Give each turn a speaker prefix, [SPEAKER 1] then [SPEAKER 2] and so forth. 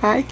[SPEAKER 1] Hi.